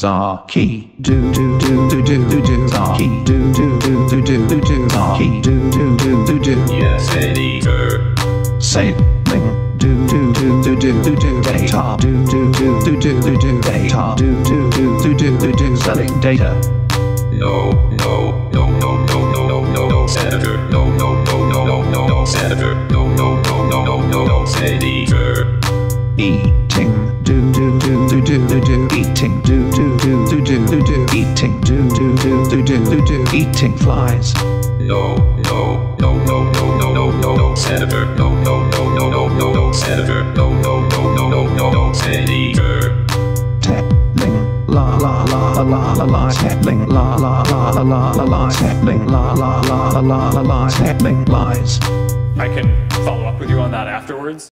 za key do do do do do do do Zuccy do do do do do do do Zuccy do do do do do Yes, editor. sailing do do do do do do do data do do do do do do do data do do do do do do do selling data No, no, no, no, no, no, no, no, no, senator. No, no, no, no, no, no, no, senator. No, no, no, no, no, no, no, senator. eating do eating do do do do do do do eating flies No, no, no, no, no, no, no, no, no, senator. No, no, no, no, no, no, no, senator. No, no, no, no, no, no, no, senator. Telling la la la la la la la telling la la la la la la la telling la la la la la la la telling lies I can follow up with you on that afterwards.